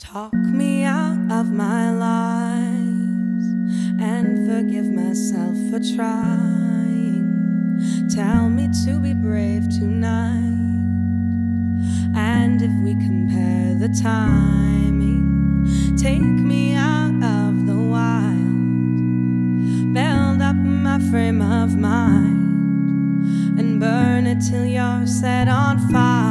Talk me out of my lies and forgive myself for trying. Tell me to be brave tonight. And if we compare the timing, take me out of the wild, build up my frame of mind, and burn it till you're set on fire.